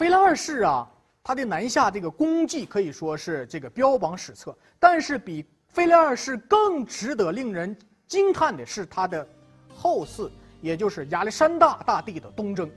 腓特二世啊，他的南下这个功绩可以说是这个标榜史册。但是比腓特二世更值得令人惊叹的是他的后嗣，也就是亚历山大大帝的东征。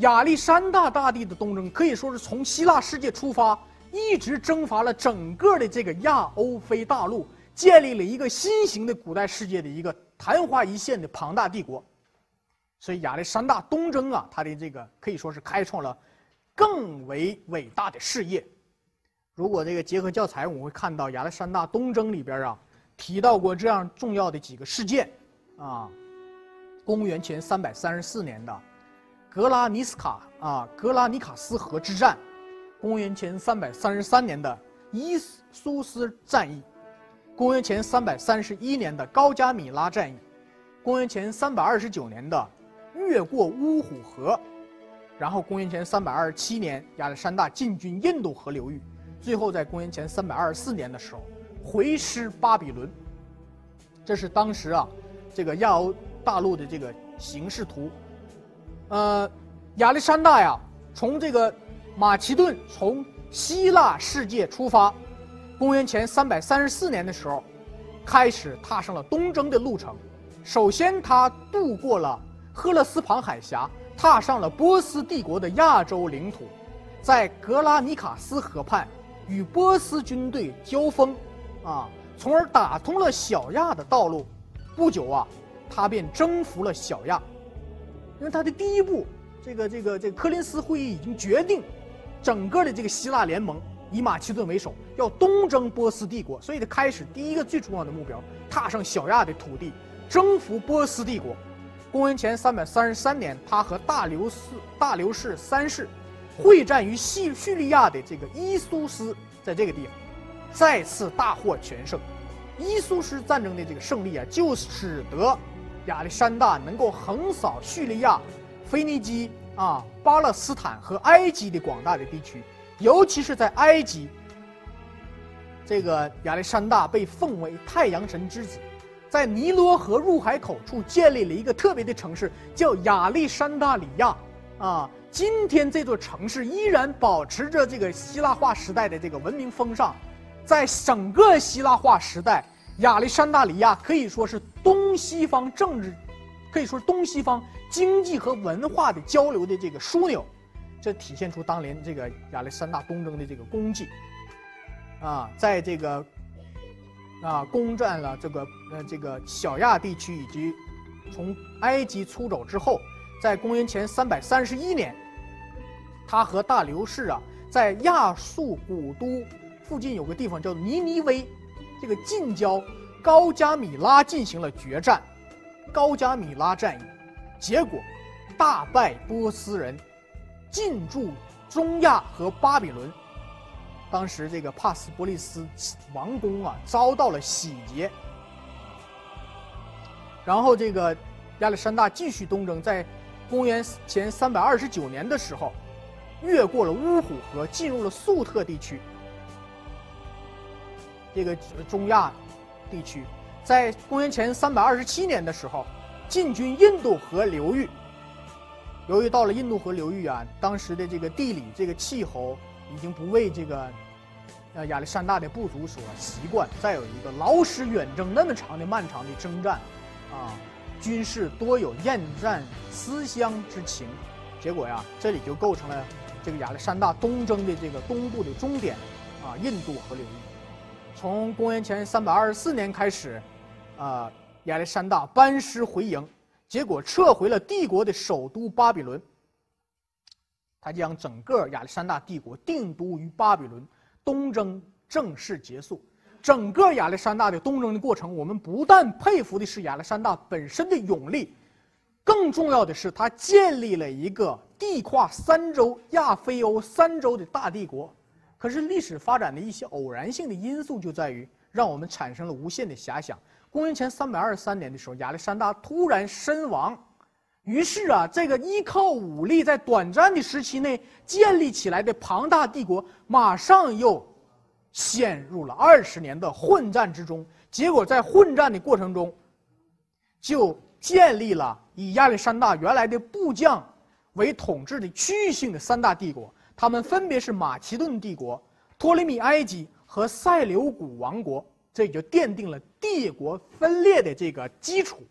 亚历山大大帝的东征可以说是从希腊世界出发，一直征伐了整个的这个亚欧非大陆，建立了一个新型的古代世界的一个昙花一现的庞大帝国。所以亚历山大东征啊，他的这个可以说是开创了。更为伟大的事业。如果这个结合教材，我们会看到亚历山大东征里边啊，提到过这样重要的几个事件啊：公元前三百三十四年的格拉尼斯卡啊格拉尼卡斯河之战；公元前三百三十三年的伊苏斯战役；公元前三百三十一年的高加米拉战役；公元前三百二十九年的越过乌虎河。然后，公元前三百二十七年，亚历山大进军印度河流域，最后在公元前三百二十四年的时候回师巴比伦。这是当时啊，这个亚欧大陆的这个形势图。呃，亚历山大呀，从这个马其顿，从希腊世界出发，公元前三百三十四年的时候，开始踏上了东征的路程。首先，他渡过了赫勒斯旁海峡。踏上了波斯帝国的亚洲领土，在格拉尼卡斯河畔与波斯军队交锋，啊，从而打通了小亚的道路。不久啊，他便征服了小亚。因为他的第一步，这个这个这个科林斯会议已经决定，整个的这个希腊联盟以马其顿为首，要东征波斯帝国。所以他开始第一个最重要的目标，踏上小亚的土地，征服波斯帝国。公元前三百三十三年，他和大流士大流士三世会战于叙叙利亚的这个伊苏斯，在这个地方再次大获全胜。伊苏斯战争的这个胜利啊，就使得亚历山大能够横扫叙利亚、腓尼基啊、巴勒斯坦和埃及的广大的地区，尤其是在埃及，这个亚历山大被奉为太阳神之子。在尼罗河入海口处建立了一个特别的城市，叫亚历山大里亚，啊，今天这座城市依然保持着这个希腊化时代的这个文明风尚，在整个希腊化时代，亚历山大里亚可以说是东西方政治，可以说东西方经济和文化的交流的这个枢纽，这体现出当年这个亚历山大东征的这个功绩，啊，在这个。啊，攻占了这个呃这个小亚地区，以及从埃及出走之后，在公元前三百三十一年，他和大流士啊，在亚述古都附近有个地方叫尼尼微，这个近郊高加米拉进行了决战，高加米拉战役，结果大败波斯人，进驻中亚和巴比伦。当时这个帕斯波利斯王宫啊遭到了洗劫，然后这个亚历山大继续东征，在公元前三百二十九年的时候，越过了乌虎河，进入了粟特地区，这个中亚地区，在公元前三百二十七年的时候，进军印度河流域。由于到了印度河流域啊，当时的这个地理、这个气候。已经不为这个，呃，亚历山大的部族所习惯。再有一个劳师远征那么长的漫长的征战，啊，军事多有厌战思乡之情。结果呀，这里就构成了这个亚历山大东征的这个东部的终点，啊，印度河流域。从公元前三百二十四年开始，啊，亚历山大班师回营，结果撤回了帝国的首都巴比伦。他将整个亚历山大帝国定都于巴比伦，东征正式结束。整个亚历山大的东征的过程，我们不但佩服的是亚历山大本身的勇力，更重要的是他建立了一个地跨三洲、亚非欧三洲的大帝国。可是历史发展的一些偶然性的因素就在于，让我们产生了无限的遐想。公元前三百二十三年的时候，亚历山大突然身亡。于是啊，这个依靠武力在短暂的时期内建立起来的庞大帝国，马上又陷入了二十年的混战之中。结果在混战的过程中，就建立了以亚历山大原来的部将为统治的区域性的三大帝国。他们分别是马其顿帝国、托勒密埃及和塞琉古王国，这也就奠定了帝国分裂的这个基础。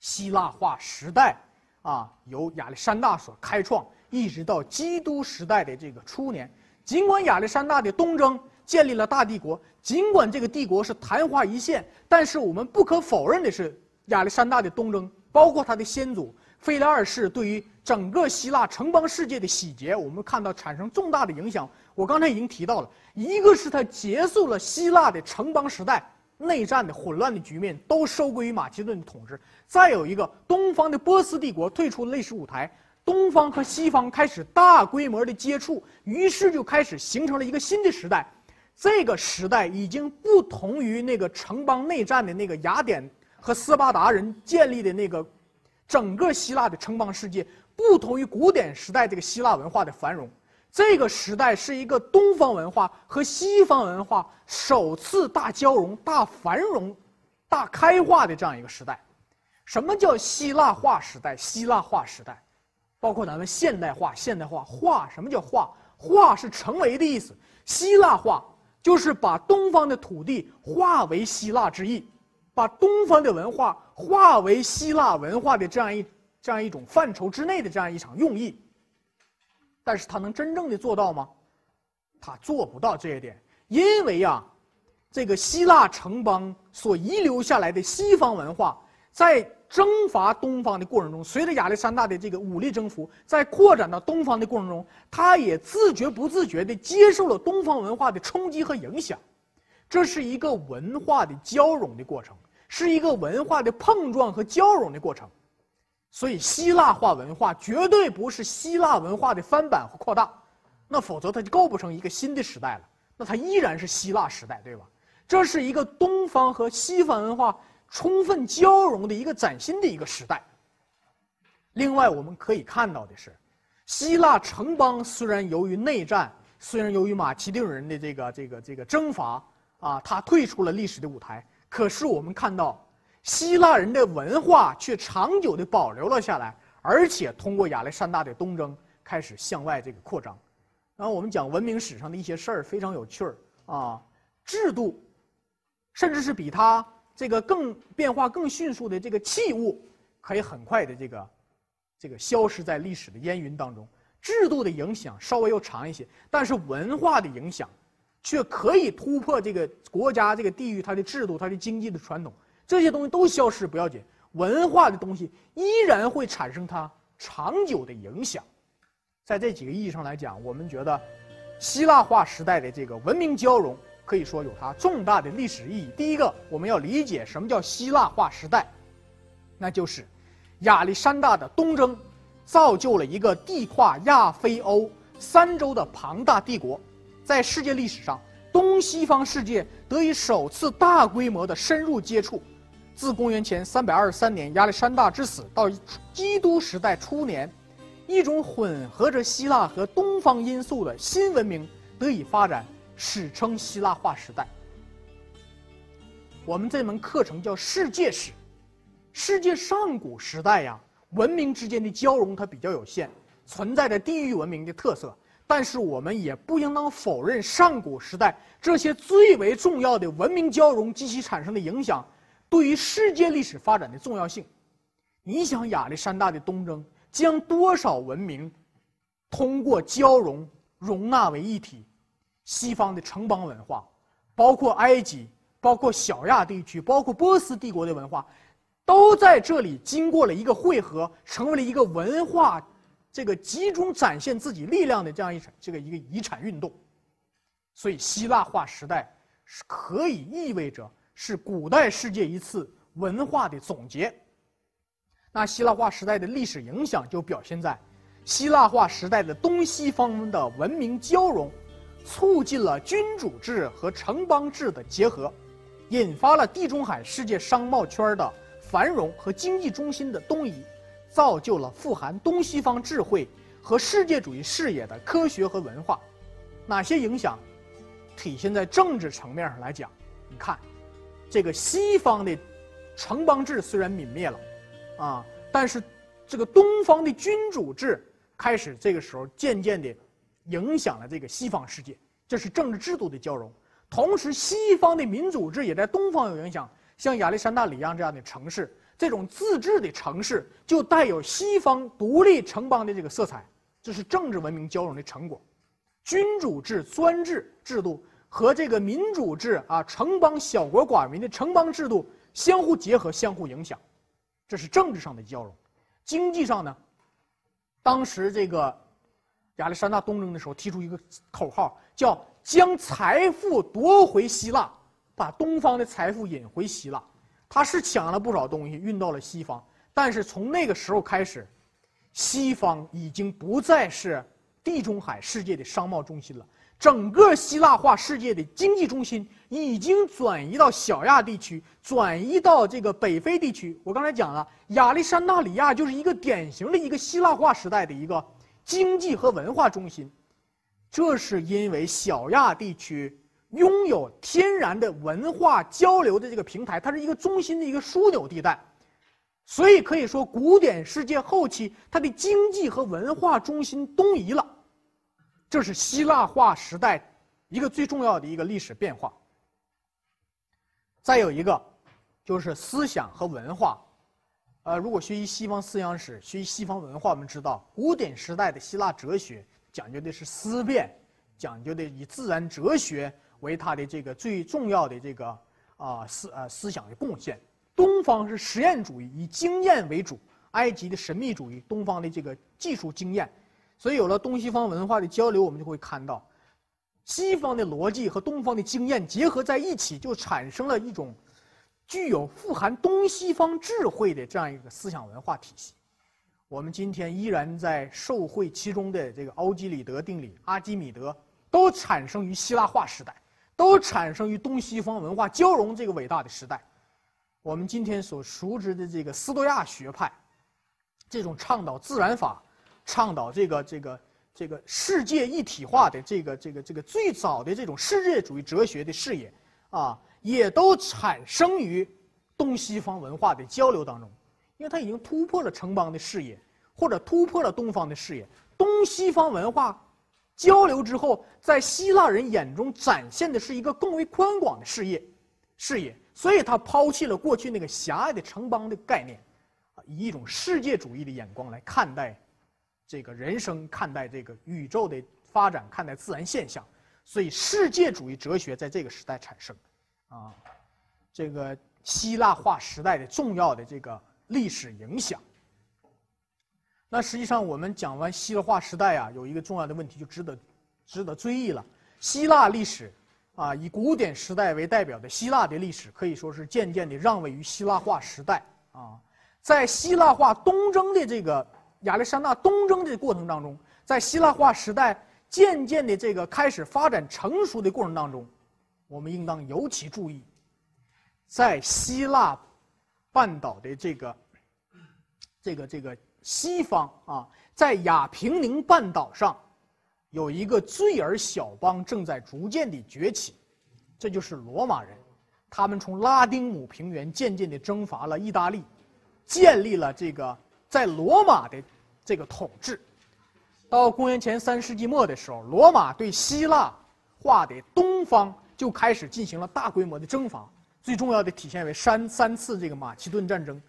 希腊化时代啊，由亚历山大所开创，一直到基督时代的这个初年。尽管亚历山大的东征建立了大帝国，尽管这个帝国是昙花一现，但是我们不可否认的是，亚历山大的东征，包括他的先祖腓力二世，对于整个希腊城邦世界的洗劫，我们看到产生重大的影响。我刚才已经提到了，一个是他结束了希腊的城邦时代。内战的混乱的局面都收归于马其顿的统治。再有一个，东方的波斯帝国退出了历史舞台，东方和西方开始大规模的接触，于是就开始形成了一个新的时代。这个时代已经不同于那个城邦内战的那个雅典和斯巴达人建立的那个整个希腊的城邦世界，不同于古典时代这个希腊文化的繁荣。这个时代是一个东方文化和西方文化首次大交融、大繁荣、大开化的这样一个时代。什么叫希腊化时代？希腊化时代，包括咱们现代化、现代化化。什么叫化？化是成为的意思。希腊化就是把东方的土地化为希腊之意，把东方的文化化为希腊文化的这样一这样一种范畴之内的这样一场用意。但是他能真正的做到吗？他做不到这一点，因为呀，这个希腊城邦所遗留下来的西方文化，在征伐东方的过程中，随着亚历山大的这个武力征服，在扩展到东方的过程中，他也自觉不自觉地接受了东方文化的冲击和影响，这是一个文化的交融的过程，是一个文化的碰撞和交融的过程。所以，希腊化文化绝对不是希腊文化的翻版和扩大，那否则它就构不成一个新的时代了。那它依然是希腊时代，对吧？这是一个东方和西方文化充分交融的一个崭新的一个时代。另外，我们可以看到的是，希腊城邦虽然由于内战，虽然由于马其顿人的这个这个这个征伐啊，它退出了历史的舞台，可是我们看到。希腊人的文化却长久地保留了下来，而且通过亚历山大的东征开始向外这个扩张。然后我们讲文明史上的一些事儿非常有趣儿啊，制度，甚至是比它这个更变化更迅速的这个器物，可以很快的这个这个消失在历史的烟云当中。制度的影响稍微要长一些，但是文化的影响却可以突破这个国家这个地域它的制度它的经济的传统。这些东西都消失不要紧，文化的东西依然会产生它长久的影响。在这几个意义上来讲，我们觉得希腊化时代的这个文明交融可以说有它重大的历史意义。第一个，我们要理解什么叫希腊化时代，那就是亚历山大的东征造就了一个地跨亚非欧三洲的庞大帝国，在世界历史上，东西方世界得以首次大规模的深入接触。自公元前三百二十三年亚历山大之死到基督时代初年，一种混合着希腊和东方因素的新文明得以发展，史称希腊化时代。我们这门课程叫世界史，世界上古时代呀，文明之间的交融它比较有限，存在着地域文明的特色。但是我们也不应当否认上古时代这些最为重要的文明交融及其产生的影响。对于世界历史发展的重要性，你想亚历山大的东征将多少文明通过交融容纳为一体？西方的城邦文化，包括埃及，包括小亚地区，包括波斯帝国的文化，都在这里经过了一个汇合，成为了一个文化这个集中展现自己力量的这样一场这个一个遗产运动。所以，希腊化时代是可以意味着。是古代世界一次文化的总结。那希腊化时代的历史影响就表现在，希腊化时代的东西方的文明交融，促进了君主制和城邦制的结合，引发了地中海世界商贸圈的繁荣和经济中心的东移，造就了富含东西方智慧和世界主义视野的科学和文化。哪些影响体现在政治层面上来讲？你看。这个西方的城邦制虽然泯灭了，啊，但是这个东方的君主制开始这个时候渐渐的影响了这个西方世界。这是政治制度的交融，同时西方的民主制也在东方有影响。像亚历山大里亚这样的城市，这种自治的城市就带有西方独立城邦的这个色彩，这是政治文明交融的成果。君主制专制制度和这个民主制啊，城邦小国寡民的城邦制度相互结合、相互影响，这是政治上的交融。经济上呢，当时这个亚历山大东征的时候提出一个口号，叫“将财富夺回希腊，把东方的财富引回希腊”。他是抢了不少东西运到了西方，但是从那个时候开始，西方已经不再是。地中海世界的商贸中心了，整个希腊化世界的经济中心已经转移到小亚地区，转移到这个北非地区。我刚才讲了，亚历山大里亚就是一个典型的一个希腊化时代的一个经济和文化中心，这是因为小亚地区拥有天然的文化交流的这个平台，它是一个中心的一个枢纽地带。所以可以说，古典世界后期它的经济和文化中心东移了，这是希腊化时代一个最重要的一个历史变化。再有一个，就是思想和文化。呃，如果学习西方思想史、学习西方文化，我们知道，古典时代的希腊哲学讲究的是思辨，讲究的以自然哲学为它的这个最重要的这个啊思呃思想的贡献。东方是实验主义，以经验为主；埃及的神秘主义，东方的这个技术经验。所以有了东西方文化的交流，我们就会看到，西方的逻辑和东方的经验结合在一起，就产生了一种具有富含东西方智慧的这样一个思想文化体系。我们今天依然在受惠其中的这个奥几里得定理、阿基米德，都产生于希腊化时代，都产生于东西方文化交融这个伟大的时代。我们今天所熟知的这个斯多亚学派，这种倡导自然法、倡导这个这个这个世界一体化的这个这个这个最早的这种世界主义哲学的视野啊，也都产生于东西方文化的交流当中，因为它已经突破了城邦的视野，或者突破了东方的视野。东西方文化交流之后，在希腊人眼中展现的是一个更为宽广的视野，视野。所以他抛弃了过去那个狭隘的城邦的概念，啊，以一种世界主义的眼光来看待这个人生，看待这个宇宙的发展，看待自然现象。所以世界主义哲学在这个时代产生，啊，这个希腊化时代的重要的这个历史影响。那实际上我们讲完希腊化时代啊，有一个重要的问题就值得值得追忆了：希腊历史。啊，以古典时代为代表的希腊的历史，可以说是渐渐地让位于希腊化时代。啊，在希腊化东征的这个亚历山大东征的过程当中，在希腊化时代渐渐的这个开始发展成熟的过程当中，我们应当尤其注意，在希腊半岛的这个这个这个西方啊，在亚平宁半岛上。有一个罪尔小邦正在逐渐地崛起，这就是罗马人。他们从拉丁姆平原渐渐地征伐了意大利，建立了这个在罗马的这个统治。到公元前三世纪末的时候，罗马对希腊化的东方就开始进行了大规模的征伐，最重要的体现为三三次这个马其顿战争。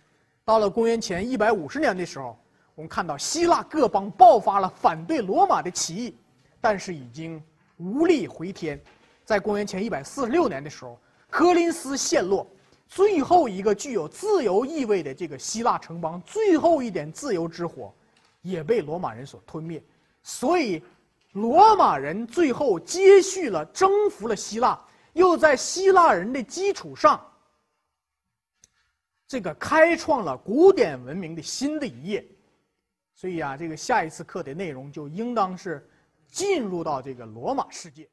到了公元前一百五十年的时候，我们看到希腊各邦爆发了反对罗马的起义。但是已经无力回天，在公元前一百四十六年的时候，科林斯陷落，最后一个具有自由意味的这个希腊城邦，最后一点自由之火，也被罗马人所吞灭。所以，罗马人最后接续了征服了希腊，又在希腊人的基础上，这个开创了古典文明的新的一页。所以啊，这个下一次课的内容就应当是。进入到这个罗马世界。